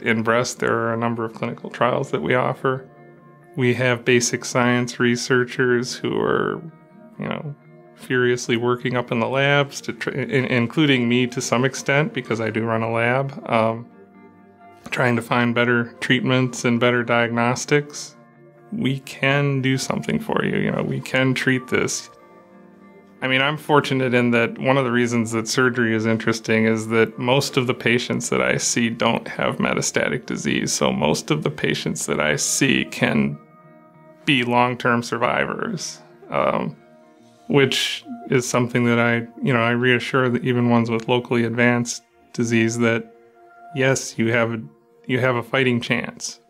in breast, there are a number of clinical trials that we offer. We have basic science researchers who are, you know, furiously working up in the labs, to tr- in, including me to some extent because I do run a lab, um, trying to find better treatments and better diagnostics. We can do something for you. You know, we can treat this. I mean, I'm fortunate in that one of the reasons that surgery is interesting is that most of the patients that I see don't have metastatic disease. So most of the patients that I see can be long term survivors. Um, which is something that I, you know, I reassure that even ones with locally advanced disease that yes, you have a, you have a fighting chance.